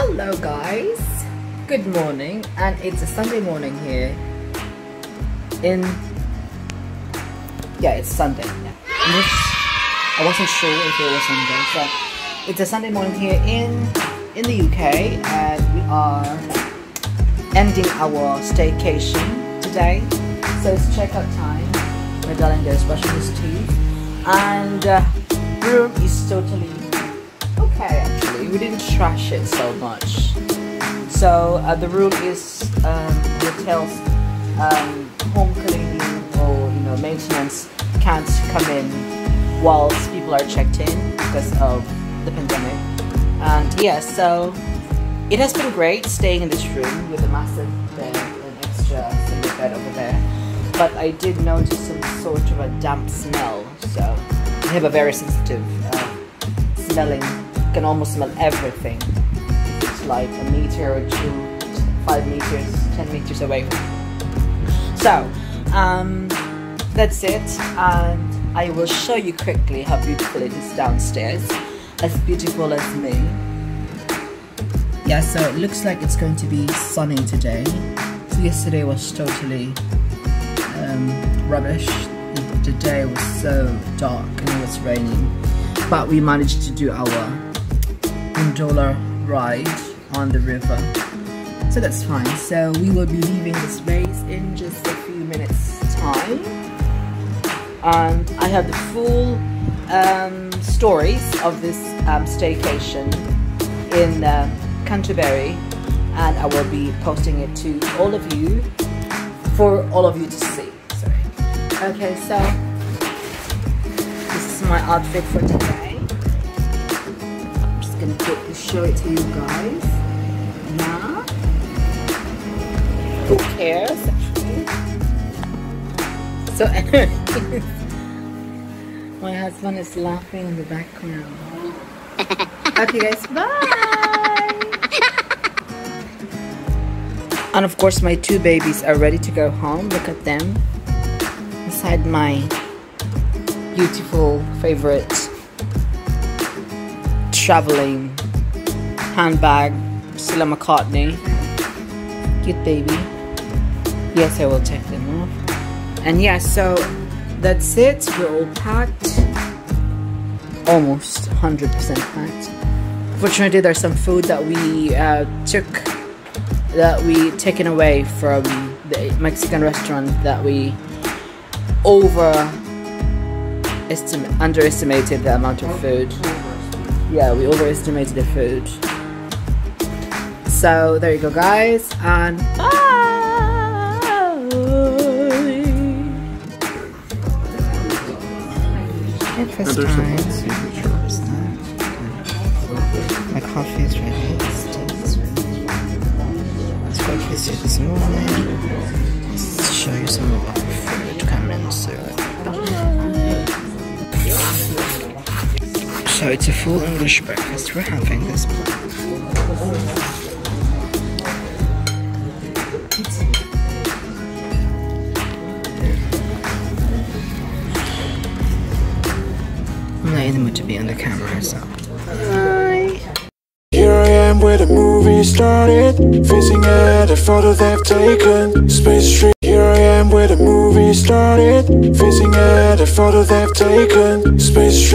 Hello guys, good morning and it's a Sunday morning here in, yeah it's Sunday, yeah. I wasn't sure if it was Sunday, so it's a Sunday morning here in, in the UK and we are ending our staycation today. So it's checkout time, my darling is brushing his teeth. And uh, room is totally we didn't trash it so much. So uh, the room is um, hotel's um, home cleaning or you know maintenance can't come in whilst people are checked in because of the pandemic. And yeah so it has been great staying in this room with a massive bed and extra bed over there. But I did notice some sort of a damp smell so I have a very sensitive uh, smelling can almost smell everything. It's like a meter or two, five meters, ten meters away. So, um, that's it. And I will show you quickly how beautiful it is downstairs. As beautiful as me. Yeah, so it looks like it's going to be sunny today. So yesterday was totally um, rubbish. The day was so dark and it was raining. But we managed to do our gondola ride on the river. So that's fine. So we will be leaving this base in just a few minutes time. And I have the full um, stories of this um, staycation in uh, Canterbury and I will be posting it to all of you for all of you to see. Sorry. Okay, so this is my outfit for today gonna quickly show it to you guys. Yeah. Who cares actually? So my husband is laughing in the background. okay guys, bye! and of course my two babies are ready to go home. Look at them. Inside my beautiful favorite traveling handbag, Stella McCartney. Cute baby. Yes, I will take them off. And yeah, so that's it. We're all packed. Almost 100% packed. Fortunately, there's some food that we uh, took, that we taken away from the Mexican restaurant that we over underestimated the amount of food yeah, we overestimated the food. So there you go, guys, and bye. Breakfast time. My coffee is ready. It's Let's breakfast this morning. Let's show you some of our food coming soon. So it's a full English breakfast. We're having this. I'm not in to be on the camera, so. Hi. Here I am where the movie started Facing at a photo they've taken. Space Street. Here I am where the movie started Facing at a photo they've taken. Space Street